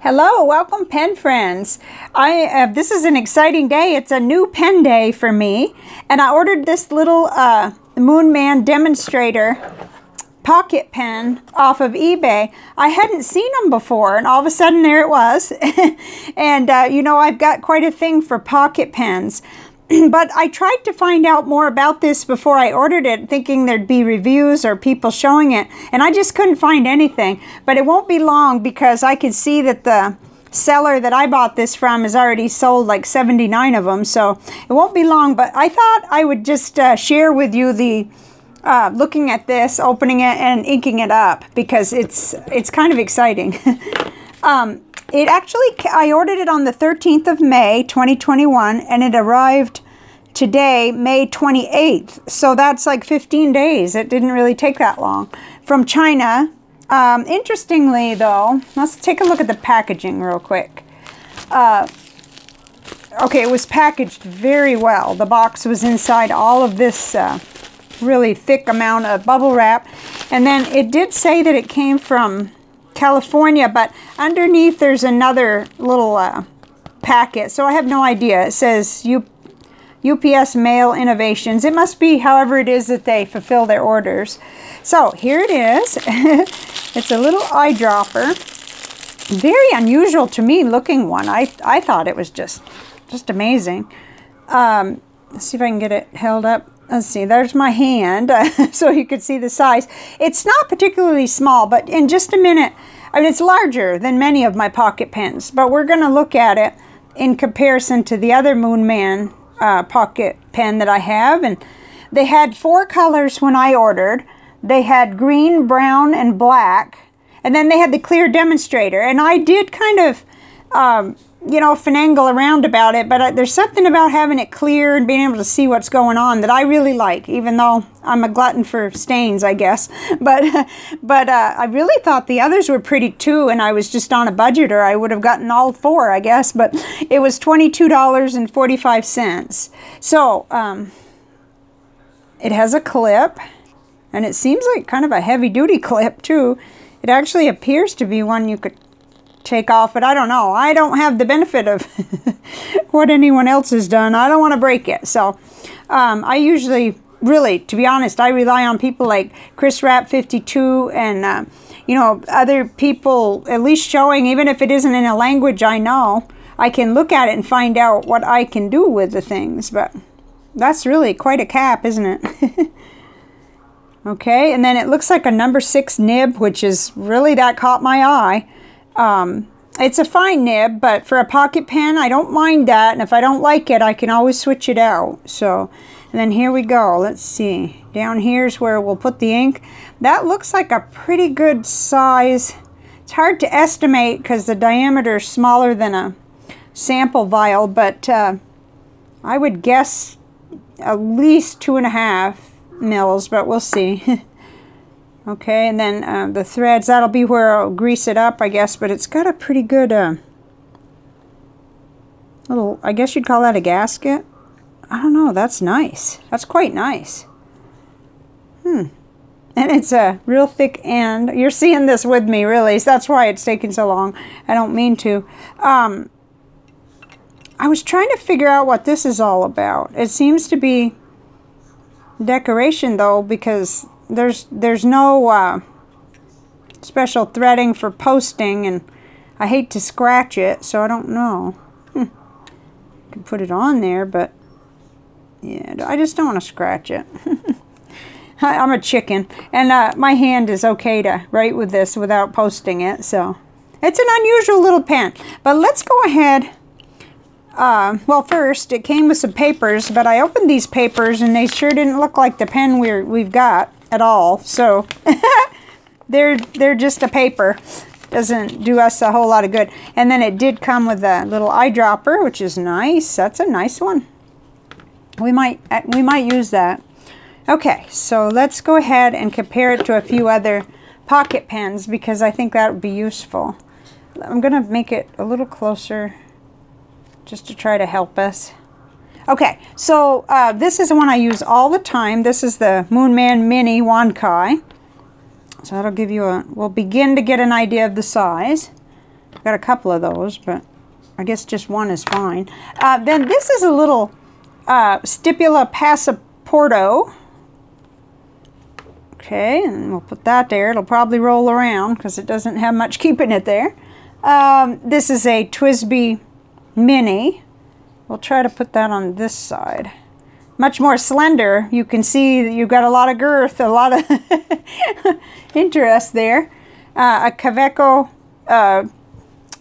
Hello, welcome pen friends. I uh, this is an exciting day. It's a new pen day for me, and I ordered this little uh, Moonman demonstrator pocket pen off of eBay. I hadn't seen them before, and all of a sudden there it was. and uh, you know, I've got quite a thing for pocket pens. but I tried to find out more about this before I ordered it, thinking there'd be reviews or people showing it, and I just couldn't find anything. But it won't be long because I can see that the seller that I bought this from has already sold like 79 of them, so it won't be long. But I thought I would just uh, share with you the uh, looking at this, opening it, and inking it up because it's it's kind of exciting. um, it actually, I ordered it on the 13th of May, 2021, and it arrived today, May 28th. So that's like 15 days. It didn't really take that long. From China. Um, interestingly, though, let's take a look at the packaging real quick. Uh, okay, it was packaged very well. The box was inside all of this uh, really thick amount of bubble wrap. And then it did say that it came from California, but underneath there's another little uh, packet. So I have no idea. It says U UPS Mail Innovations. It must be however it is that they fulfill their orders. So here it is. it's a little eyedropper. Very unusual to me looking one. I, I thought it was just, just amazing. Um, let's see if I can get it held up. Let's see, there's my hand, so you could see the size. It's not particularly small, but in just a minute, I mean, it's larger than many of my pocket pens, but we're going to look at it in comparison to the other Moonman uh, pocket pen that I have. And they had four colors when I ordered. They had green, brown, and black. And then they had the clear demonstrator. And I did kind of um, you know, finagle around about it, but uh, there's something about having it clear and being able to see what's going on that I really like, even though I'm a glutton for stains, I guess. But, but uh, I really thought the others were pretty too, and I was just on a budget, or I would have gotten all four, I guess. But it was $22.45. So, um, it has a clip, and it seems like kind of a heavy-duty clip, too. It actually appears to be one you could take off, but I don't know. I don't have the benefit of what anyone else has done. I don't want to break it. So um, I usually, really, to be honest, I rely on people like Chris Rapp 52 and, uh, you know, other people at least showing, even if it isn't in a language I know, I can look at it and find out what I can do with the things. But that's really quite a cap, isn't it? okay, and then it looks like a number six nib, which is really, that caught my eye. Um, it's a fine nib, but for a pocket pen, I don't mind that. And if I don't like it, I can always switch it out. So, and then here we go. Let's see. Down here's where we'll put the ink. That looks like a pretty good size. It's hard to estimate because the diameter is smaller than a sample vial, but uh, I would guess at least two and a half mils, but we'll see. Okay, and then uh, the threads, that'll be where I'll grease it up, I guess, but it's got a pretty good uh, little, I guess you'd call that a gasket. I don't know, that's nice. That's quite nice. Hmm. And it's a real thick end. You're seeing this with me, really. So that's why it's taking so long. I don't mean to. Um, I was trying to figure out what this is all about. It seems to be decoration, though, because there's there's no uh, special threading for posting and I hate to scratch it so I don't know. Hmm. can put it on there but yeah I just don't want to scratch it. I'm a chicken. And uh, my hand is okay to write with this without posting it so it's an unusual little pen. But let's go ahead uh, well, first, it came with some papers, but I opened these papers, and they sure didn't look like the pen we're, we've got at all. So they're they're just a paper. Doesn't do us a whole lot of good. And then it did come with a little eyedropper, which is nice. That's a nice one. We might uh, we might use that. Okay, so let's go ahead and compare it to a few other pocket pens because I think that would be useful. I'm going to make it a little closer just to try to help us. Okay, so uh, this is the one I use all the time. This is the Moonman Mini Wancai. So that'll give you a, we'll begin to get an idea of the size. Got Got a couple of those, but I guess just one is fine. Uh, then this is a little uh, Stipula Passaporto. Okay, and we'll put that there. It'll probably roll around because it doesn't have much keeping it there. Um, this is a TWSBI Mini. We'll try to put that on this side. Much more slender. You can see that you've got a lot of girth, a lot of interest there. Uh, a Kaweco uh,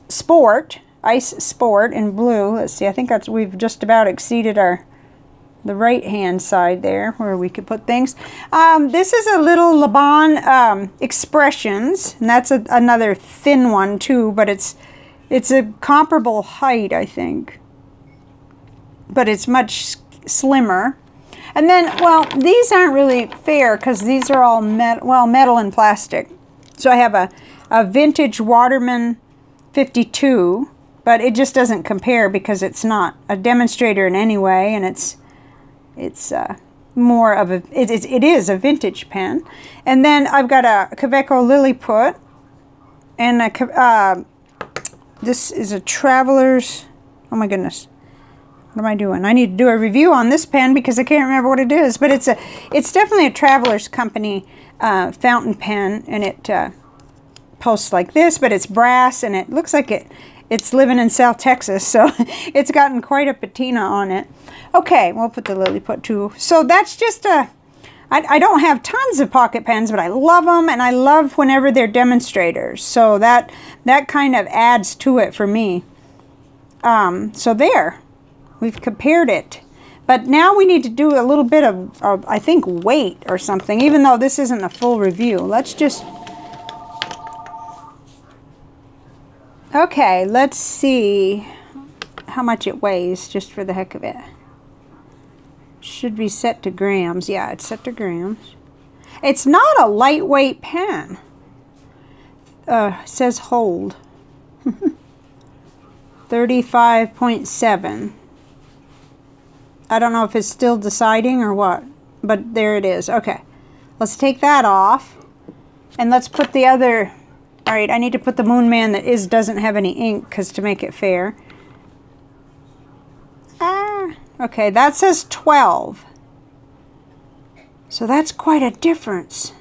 Sport, Ice Sport in blue. Let's see, I think that's we've just about exceeded our the right hand side there where we could put things. Um, this is a little Laban um, Expressions, and that's a, another thin one too, but it's it's a comparable height, I think. But it's much slimmer. And then, well, these aren't really fair because these are all, met well, metal and plastic. So I have a, a vintage Waterman 52, but it just doesn't compare because it's not a demonstrator in any way, and it's it's uh, more of a it, it, it is a vintage pen. And then I've got a Kaweco Lilliput, and a, uh, this is a Traveler's. Oh my goodness. What am I doing? I need to do a review on this pen because I can't remember what it is. But it's a, it's definitely a Traveler's Company uh, fountain pen, and it uh, posts like this, but it's brass, and it looks like it it's living in South Texas, so it's gotten quite a patina on it. Okay, we'll put the Lilliput too. So that's just a, I, I don't have tons of pocket pens, but I love them, and I love whenever they're demonstrators. So that, that kind of adds to it for me. Um, so there, we've compared it. But now we need to do a little bit of, of, I think, weight or something, even though this isn't a full review. Let's just Okay, let's see how much it weighs just for the heck of it. Should be set to grams. Yeah, it's set to grams. It's not a lightweight pen. Uh, says hold. 35.7. I don't know if it's still deciding or what, but there it is. Okay, let's take that off and let's put the other all right, I need to put the Moon Man that is doesn't have any ink because to make it fair. Ah, okay, that says 12. So that's quite a difference.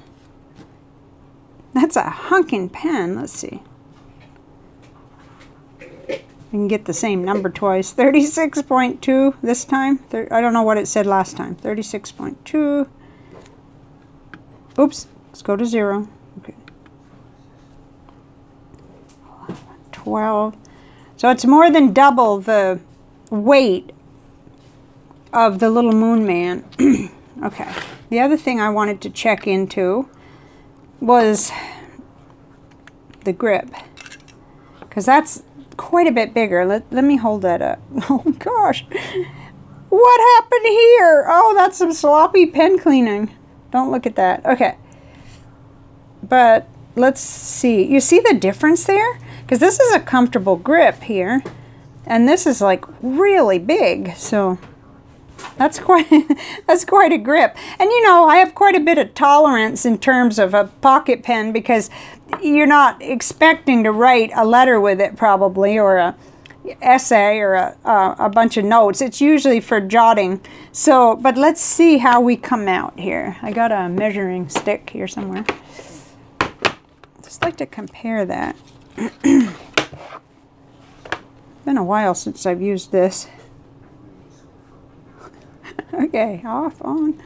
That's a hunking pen. Let's see. I can get the same number twice. 36.2 this time. I don't know what it said last time. 36.2. Oops. Let's go to zero. Okay. 12. So it's more than double the weight of the little moon man. okay. The other thing I wanted to check into was the grip. Because that's quite a bit bigger. Let, let me hold that up. Oh gosh. What happened here? Oh, that's some sloppy pen cleaning. Don't look at that. Okay. But let's see. You see the difference there? because this is a comfortable grip here and this is like really big so that's quite that's quite a grip. And you know I have quite a bit of tolerance in terms of a pocket pen because you're not expecting to write a letter with it probably or a essay or a, a, bunch of notes. It's usually for jotting. So but let's see how we come out here. I got a measuring stick here somewhere. Just like to compare that. Been a while since I've used this. okay, off, on.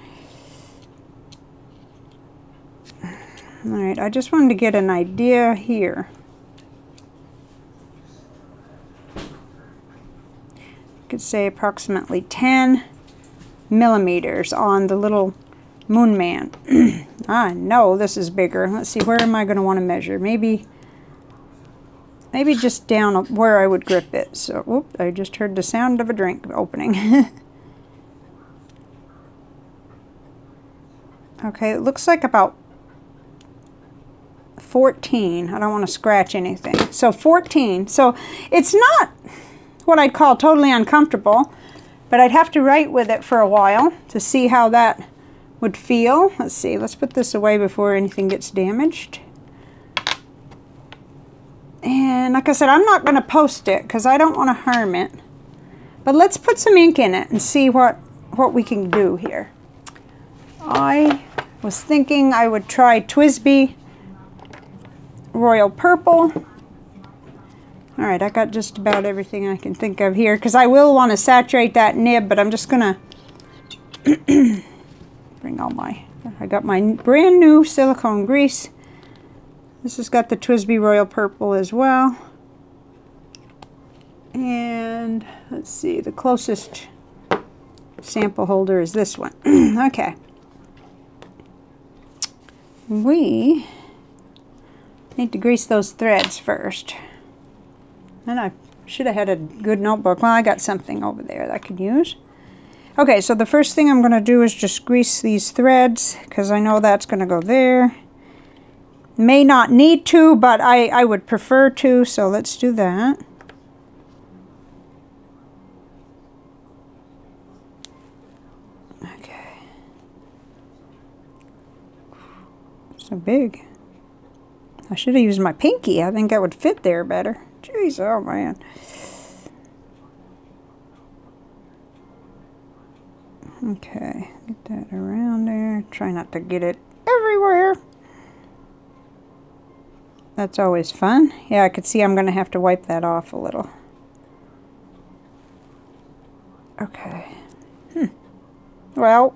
Alright, I just wanted to get an idea here. I could say approximately 10 millimeters on the little moon man. Ah, I know this is bigger. Let's see, where am I going to want to measure? Maybe maybe just down where I would grip it. So, whoop, I just heard the sound of a drink opening. okay, it looks like about 14. I don't want to scratch anything. So 14. So it's not what I'd call totally uncomfortable, but I'd have to write with it for a while to see how that would feel. Let's see, let's put this away before anything gets damaged. And like I said, I'm not going to post it because I don't want to harm it. But let's put some ink in it and see what, what we can do here. I was thinking I would try TWSBI Royal Purple. All right, I got just about everything I can think of here because I will want to saturate that nib, but I'm just going to bring all my, I got my brand new silicone grease. This has got the TWSBI Royal Purple as well. And let's see, the closest sample holder is this one. okay. We need to grease those threads first. And I should have had a good notebook. Well, I got something over there that I could use. Okay, so the first thing I'm going to do is just grease these threads because I know that's going to go there. May not need to, but I, I would prefer to, so let's do that. So big. I should have used my pinky. I think that would fit there better. Jeez, oh man. Okay, get that around there. Try not to get it everywhere. That's always fun. Yeah, I could see I'm going to have to wipe that off a little. Okay. Hmm. Well,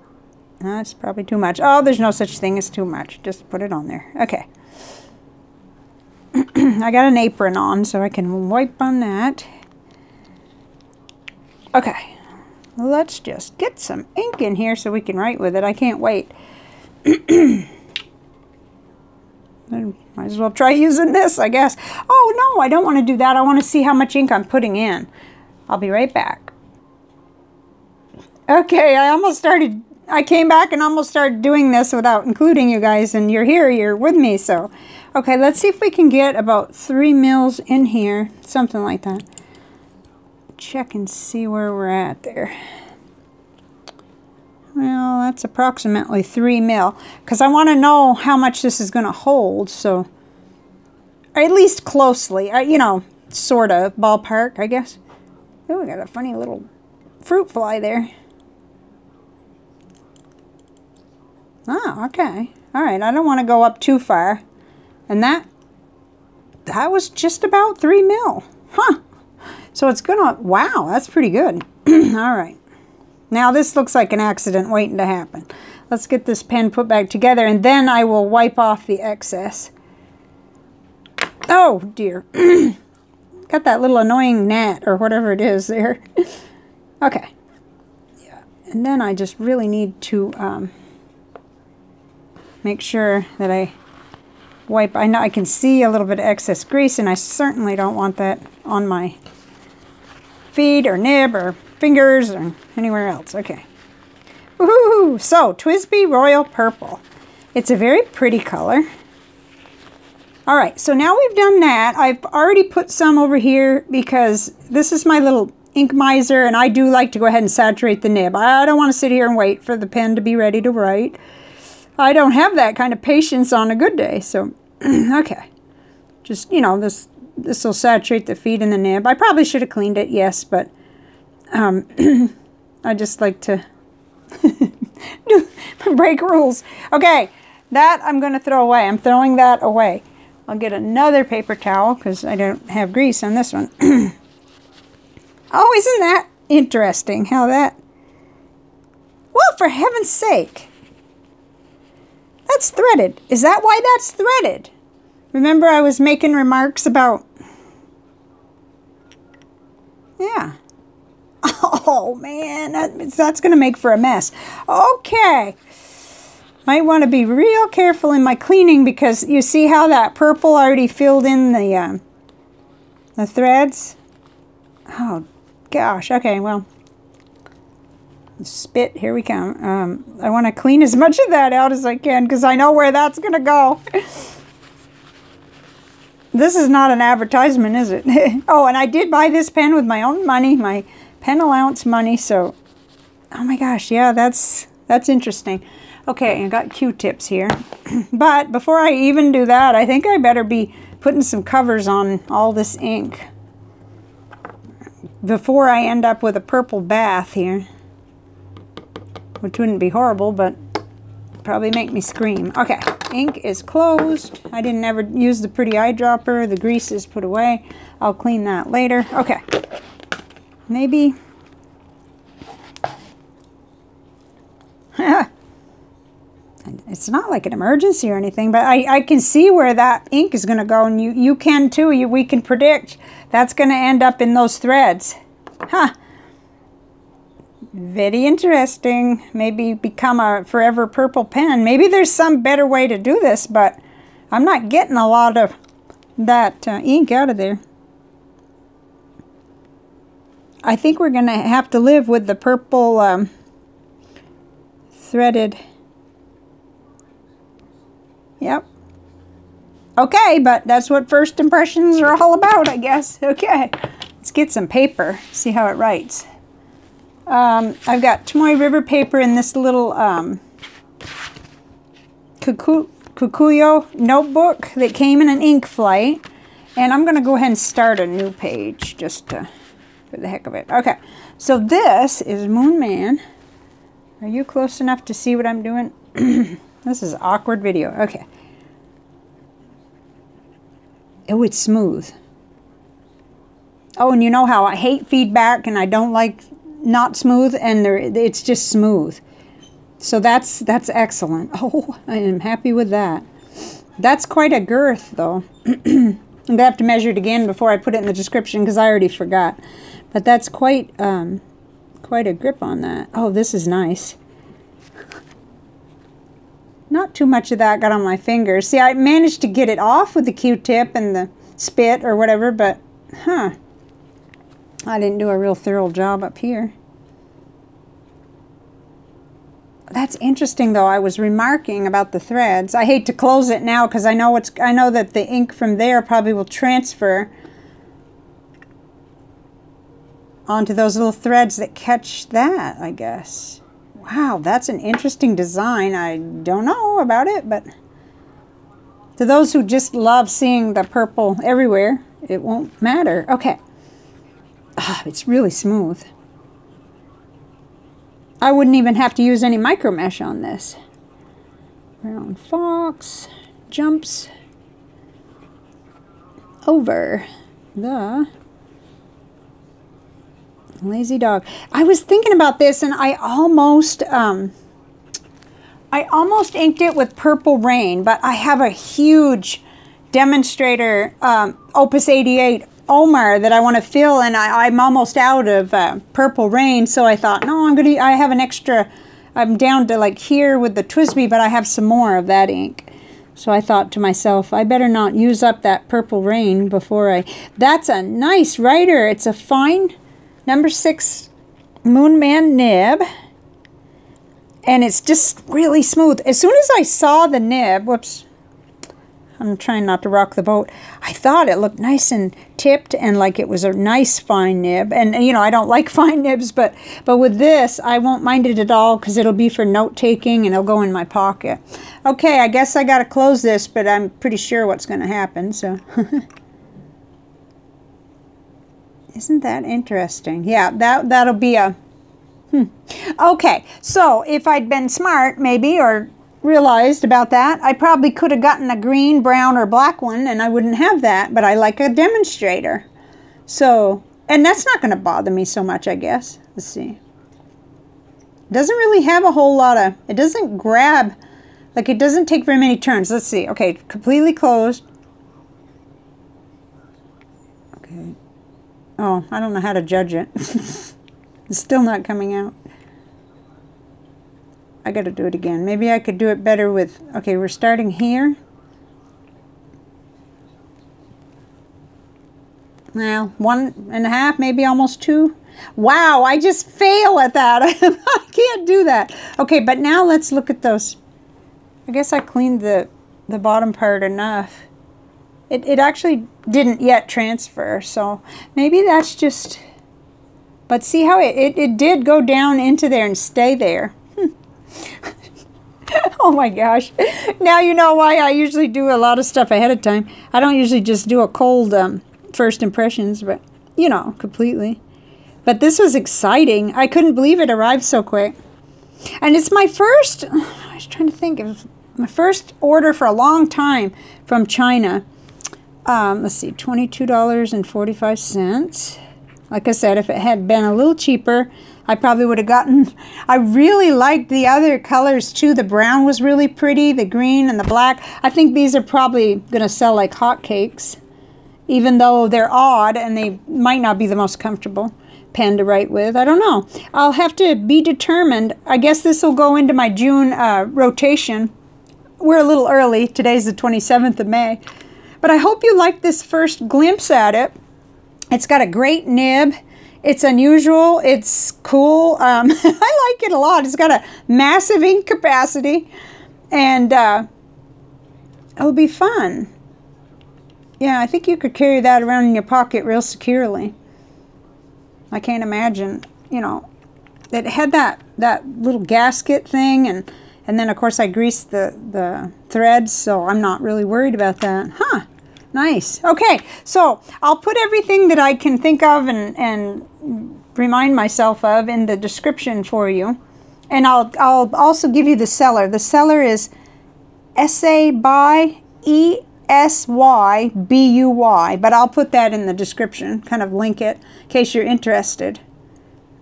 that's probably too much. Oh, there's no such thing as too much. Just put it on there. Okay. I got an apron on so I can wipe on that. Okay. Let's just get some ink in here so we can write with it. I can't wait. Might as well try using this, I guess. Oh, no, I don't want to do that. I want to see how much ink I'm putting in. I'll be right back. Okay, I almost started, I came back and almost started doing this without including you guys, and you're here, you're with me, so. Okay, let's see if we can get about three mils in here, something like that. Check and see where we're at there. Well, that's approximately 3 mil. Because I want to know how much this is going to hold, so... Or at least closely. Uh, you know, sort of. Ballpark, I guess. Oh, we got a funny little fruit fly there. Oh, okay. Alright, I don't want to go up too far. And that... That was just about 3 mil. Huh. So it's gonna... Wow, that's pretty good. Alright. Now this looks like an accident waiting to happen. Let's get this pen put back together and then I will wipe off the excess. Oh dear. Got that little annoying gnat or whatever it is there. okay. Yeah. And then I just really need to um, make sure that I wipe. I know I can see a little bit of excess grease and I certainly don't want that on my feet or nib or fingers or anywhere else. Okay. Woohoo! So, TWSBI Royal Purple. It's a very pretty color. All right, so now we've done that. I've already put some over here because this is my little ink miser and I do like to go ahead and saturate the nib. I don't want to sit here and wait for the pen to be ready to write. I don't have that kind of patience on a good day, so okay. Just, you know, this this will saturate the feed and the nib. I probably should have cleaned it, yes, but um, I just like to break rules. Okay, that I'm going to throw away. I'm throwing that away. I'll get another paper towel because I don't have grease on this one. oh, isn't that interesting how that... Well, for heaven's sake. That's threaded. Is that why that's threaded? Remember I was making remarks about... Yeah. Oh, man, that, that's going to make for a mess. Okay. Might want to be real careful in my cleaning because you see how that purple already filled in the, uh, the threads? Oh, gosh. Okay, well, spit, here we come. Um, I want to clean as much of that out as I can because I know where that's going to go. this is not an advertisement, is it? oh, and I did buy this pen with my own money, my pen allowance money. So, oh my gosh, yeah, that's that's interesting. Okay, I got Q-tips here. but before I even do that, I think I better be putting some covers on all this ink before I end up with a purple bath here. Which wouldn't be horrible, but probably make me scream. Okay, ink is closed. I didn't ever use the pretty eyedropper. The grease is put away. I'll clean that later. Okay, maybe. it's not like an emergency or anything, but I, I can see where that ink is going to go, and you, you can too. You, we can predict that's going to end up in those threads. Huh. Very interesting. Maybe become a forever purple pen. Maybe there's some better way to do this, but I'm not getting a lot of that uh, ink out of there. I think we're going to have to live with the purple um, threaded. Yep. Okay, but that's what first impressions are all about, I guess. Okay, let's get some paper, see how it writes. Um, I've got Tomoe River paper in this little um, Kokuyo notebook that came in an ink flight. And I'm going to go ahead and start a new page just to, for the heck of it. Okay, so this is Moon Man. Are you close enough to see what I'm doing? this is awkward video. Okay. Oh, it's smooth. Oh, and you know how I hate feedback and I don't like not smooth and it's just smooth. So that's that's excellent. Oh, I am happy with that. That's quite a girth though. I'm gonna have to measure it again before I put it in the description because I already forgot. But that's quite um, quite a grip on that. Oh, this is nice. Not too much of that got on my fingers. See, I managed to get it off with the Q-tip and the spit or whatever, but huh. I didn't do a real thorough job up here. That's interesting though. I was remarking about the threads. I hate to close it now because I know it's I know that the ink from there probably will transfer onto those little threads that catch that, I guess. Wow, that's an interesting design. I don't know about it, but to those who just love seeing the purple everywhere, it won't matter. Okay. Ah, it's really smooth. I wouldn't even have to use any micro mesh on this. Brown fox jumps over the lazy dog. I was thinking about this and I almost um, I almost inked it with Purple Rain, but I have a huge demonstrator um, Opus 88 Omar that I want to fill, and I, am almost out of uh, Purple Rain, so I thought, no, I'm going to, I have an extra, I'm down to like here with the TWSBI, but I have some more of that ink. So I thought to myself, I better not use up that Purple Rain before I, that's a nice writer. It's a fine number six Moon Man nib. And it's just really smooth. As soon as I saw the nib, whoops, I'm trying not to rock the boat. I thought it looked nice and tipped and like it was a nice fine nib. And, you know, I don't like fine nibs, but, but with this, I won't mind it at all because it'll be for note-taking and it'll go in my pocket. Okay, I guess I got to close this, but I'm pretty sure what's going to happen, so... Isn't that interesting? Yeah, that, that'll be a... Hmm. Okay, so if I'd been smart, maybe, or realized about that. I probably could have gotten a green, brown, or black one, and I wouldn't have that, but I like a demonstrator. So, and that's not going to bother me so much, I guess. Let's see. It doesn't really have a whole lot of, it doesn't grab, like it doesn't take very many turns. Let's see. Okay, completely closed. Okay. Oh, I don't know how to judge it. it's still not coming out. I got to do it again. Maybe I could do it better with, okay, we're starting here. Now, one and a half, maybe almost two. Wow, I just fail at that. I can't do that. Okay, but now let's look at those. I guess I cleaned the, the bottom part enough. It, it actually didn't yet transfer, so maybe that's just... But see how it, it, it did go down into there and stay there. oh my gosh. Now you know why I usually do a lot of stuff ahead of time. I don't usually just do a cold um, first impressions, but you know, completely. But this was exciting. I couldn't believe it arrived so quick. And it's my first, I was trying to think, of my first order for a long time from China. Um, let's see, $22.45. Like I said, if it had been a little cheaper, I probably would have gotten, I really liked the other colors too. The brown was really pretty, the green and the black. I think these are probably going to sell like hotcakes, even though they're odd and they might not be the most comfortable pen to write with. I don't know. I'll have to be determined. I guess this will go into my June uh, rotation. We're a little early. Today's the 27th of May. But I hope you like this first glimpse at it. It's got a great nib. It's unusual. It's cool. Um, I like it a lot. It's got a massive ink capacity. And uh, it'll be fun. Yeah, I think you could carry that around in your pocket real securely. I can't imagine, you know, it had that, that little gasket thing and and then of course I greased the, the threads so I'm not really worried about that. Huh, nice. Okay, so I'll put everything that I can think of and, and remind myself of in the description for you. And I'll, I'll also give you the seller. The seller is Esybuy E S Y B U Y, but I'll put that in the description, kind of link it in case you're interested.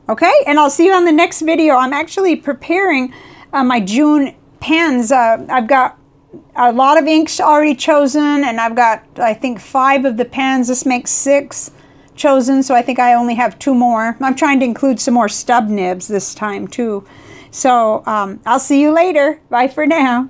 Okay, and I'll see you on the next video. I'm actually preparing uh, my June pens. Uh, I've got a lot of inks already chosen, and I've got, I think, five of the pens. This makes six chosen, so I think I only have two more. I'm trying to include some more stub nibs this time, too. So um, I'll see you later. Bye for now.